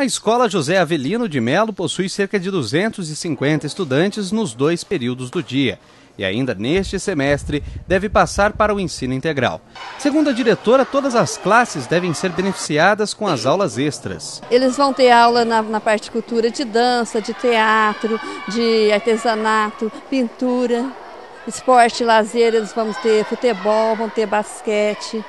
A escola José Avelino de Melo possui cerca de 250 estudantes nos dois períodos do dia e ainda neste semestre deve passar para o ensino integral. Segundo a diretora, todas as classes devem ser beneficiadas com as aulas extras. Eles vão ter aula na, na parte de cultura de dança, de teatro, de artesanato, pintura, esporte, lazer, eles vão ter futebol, vão ter basquete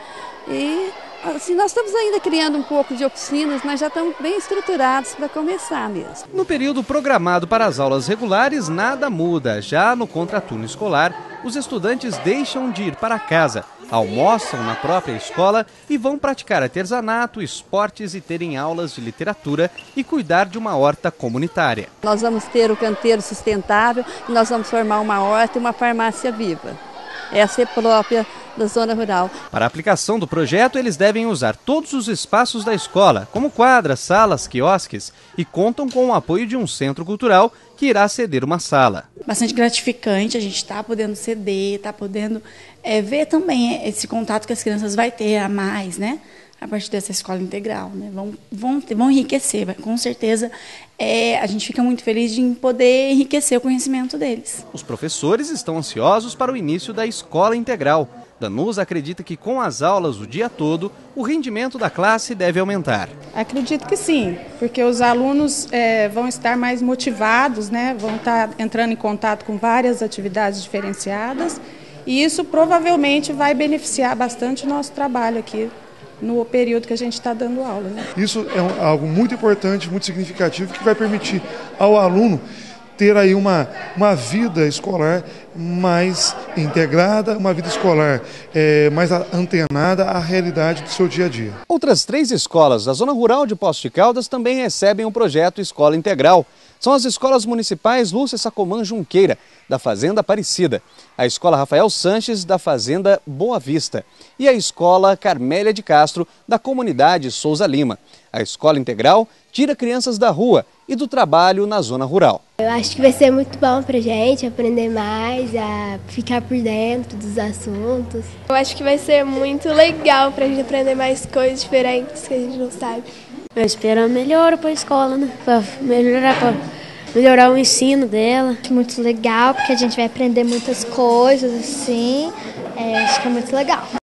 e Assim, nós estamos ainda criando um pouco de oficinas, mas já estamos bem estruturados para começar mesmo. No período programado para as aulas regulares, nada muda. Já no contraturno escolar, os estudantes deixam de ir para casa, almoçam na própria escola e vão praticar artesanato, esportes e terem aulas de literatura e cuidar de uma horta comunitária. Nós vamos ter o canteiro sustentável e nós vamos formar uma horta e uma farmácia viva. Essa é própria da zona rural. Para a aplicação do projeto, eles devem usar todos os espaços da escola, como quadras, salas, quiosques, e contam com o apoio de um centro cultural que irá ceder uma sala. Bastante gratificante, a gente está podendo ceder, está podendo é, ver também esse contato que as crianças vai ter a mais, né? a partir dessa escola integral. Né? Vão, vão, vão enriquecer, com certeza. É, a gente fica muito feliz de poder enriquecer o conhecimento deles. Os professores estão ansiosos para o início da escola integral. Danusa acredita que com as aulas o dia todo, o rendimento da classe deve aumentar. Acredito que sim, porque os alunos é, vão estar mais motivados, né? vão estar entrando em contato com várias atividades diferenciadas e isso provavelmente vai beneficiar bastante o nosso trabalho aqui no período que a gente está dando aula. Né? Isso é algo muito importante, muito significativo, que vai permitir ao aluno ter aí uma, uma vida escolar mais integrada, uma vida escolar é, mais antenada à realidade do seu dia a dia. Outras três escolas da zona rural de Poços de Caldas também recebem o projeto Escola Integral. São as escolas municipais Lúcia Sacomã Junqueira, da Fazenda Aparecida, a Escola Rafael Sanches, da Fazenda Boa Vista, e a Escola Carmélia de Castro, da comunidade Souza Lima. A escola integral tira crianças da rua e do trabalho na zona rural. Eu acho que vai ser muito bom para gente aprender mais, a ficar por dentro dos assuntos. Eu acho que vai ser muito legal para a gente aprender mais coisas diferentes que a gente não sabe. Eu espero melhor para a escola, né? Para melhorar, para melhorar o ensino dela. Acho muito legal porque a gente vai aprender muitas coisas assim. É, acho que é muito legal.